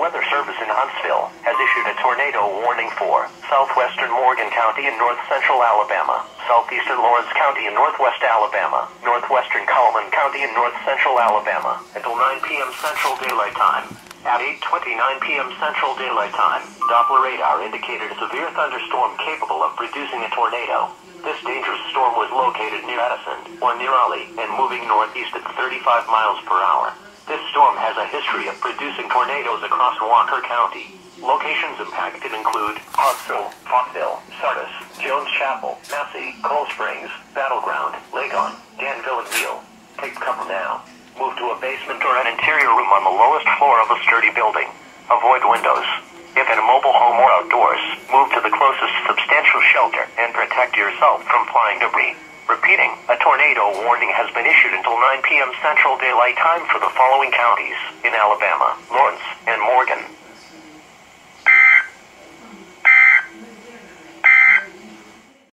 Weather Service in Huntsville has issued a tornado warning for southwestern Morgan County and north central Alabama, southeastern Lawrence County and northwest Alabama, northwestern Cullman County and north central Alabama until 9 p.m. Central Daylight Time. At 8.29 p.m. Central Daylight Time, Doppler radar indicated a severe thunderstorm capable of producing a tornado. This dangerous storm was located near Addison, or near Raleigh, and moving northeast at 35 miles per hour. This storm has a history of producing tornadoes across Walker County. Locations impacted include Huntsville, Fontville, Sardis, Jones Chapel, Massey, Cold Springs, Battleground, Logan, Danville, and Neel. Take cover now. Move to a basement or an interior room on the lowest floor of a sturdy building. Avoid windows. If in a mobile home or outdoors, move to the closest substantial shelter and protect yourself from flying debris. Repeating, a tornado warning has been issued until 9 p.m. Central Daylight Time for the following counties in Alabama, Lawrence, and Morgan.